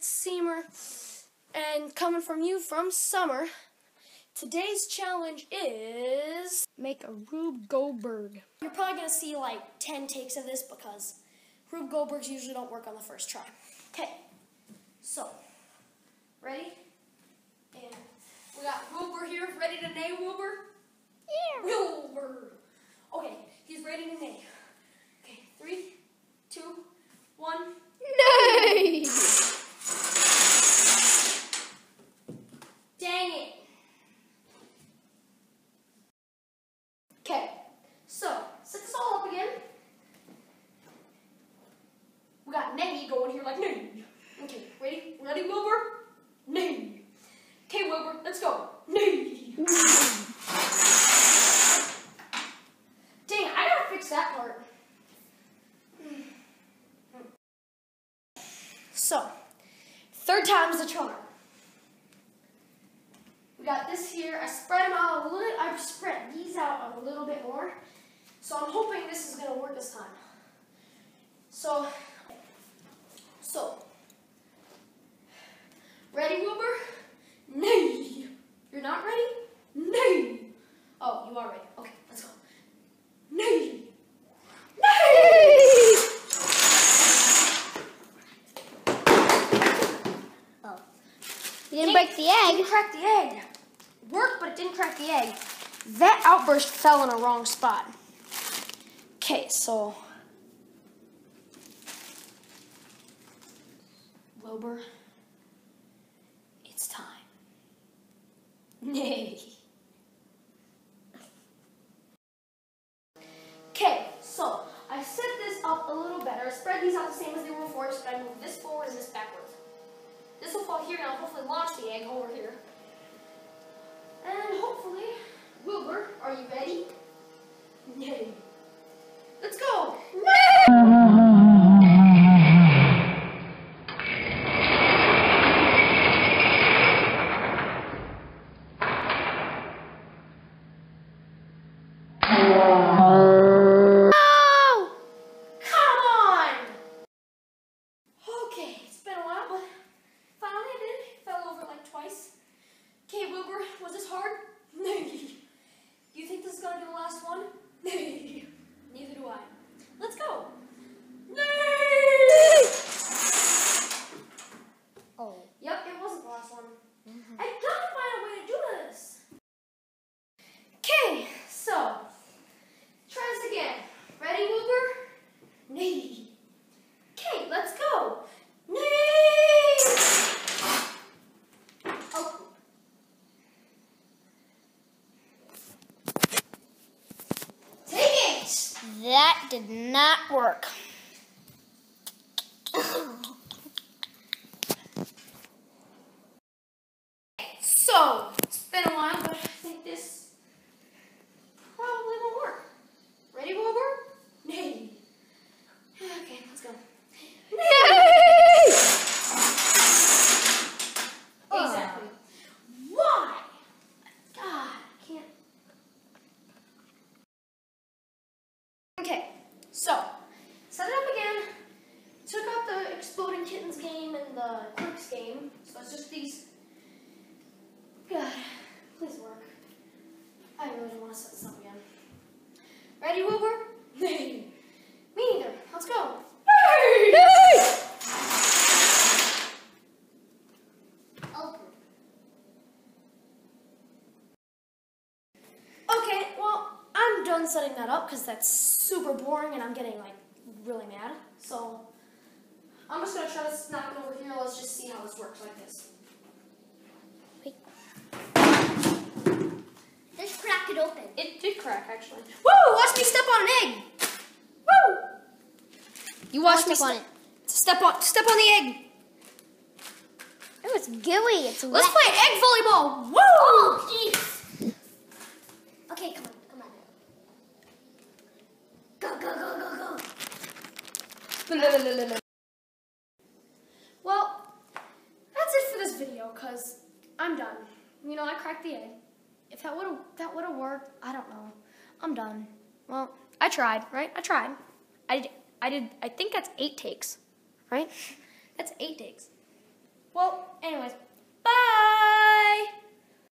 it's Seemer, and coming from you from Summer. Today's challenge is make a Rube Goldberg. You're probably gonna see like 10 takes of this because Rube Goldbergs usually don't work on the first try. Okay, so, ready? And we got Wilbur here, ready to name Wilbur? Yeah. Wilbur. Okay, he's ready to name. Okay, three, two, one. Nay! Dang it. Okay, so set this all up again. We got Nagy going here like Nay. Okay, ready? Ready, Wilbur? Nay. Okay, Wilbur, let's go. Nay. Dang, I gotta fix that part. So, third time's the charm. We got this here. I spread them out a little. I spread these out a little bit more. So I'm hoping this is gonna work this time. So, so, ready, Wilbur? Nay. You're not ready? Nay. Oh, you are ready. Okay, let's go. Nay. Nay. Oh. You didn't break the egg. Didn't crack the egg. Worked, but it didn't crack the egg. That outburst fell in a wrong spot. Okay, so Wilbur, it's time. Nay. Okay, so I set this up a little better. I spread these out the same as they were before, except I moved this forward and this backwards. This will fall here and I'll hopefully launch the egg over here. And hopefully, Wilbur, are you ready? Yay. Let's go! Oh! Come on! Okay, it's been a while, but finally I did it. Fell over like twice. Okay, Wilbur, was this hard? Nay. You think this is gonna be the last one? Nay. Neither do I. Let's go. Nay! Oh. Yep, it wasn't the last one. I gotta find a way to do this. Okay, so try this again. Ready, Wilbur? Nay. Okay, let's go. Nay. Oh. Take it. That did not work. So it's been a while, but I think this probably won't work. Ready, Wilbur? Nay. Okay, let's go. Exactly. Why? God, I can't. Okay, so set it up again. Took out the exploding kittens game and the quirks game, so it's just these. God, please work. I really don't want to set this up again. Ready, Wilbur? Nay. Me neither. Let's go. Okay, well, I'm done setting that up because that's super boring and I'm getting like really mad. So I'm just gonna try to snap it over here. Let's just see how this works like this. Just crack it open. It did crack actually. Woo! Watch me step on an egg. Woo! You watch me step on step Step on step on the egg. Oh, it's gooey. It's Let's wet. play egg volleyball. Woo! Oh, jeez. Okay, come on, come on. Go, go, go, go, go. Well, that's it for this video, cause I'm done. You know, I cracked the egg. If that would've that would've worked, I don't know. I'm done. Well, I tried, right? I tried. I did. I did. I think that's eight takes, right? That's eight takes. Well, anyways,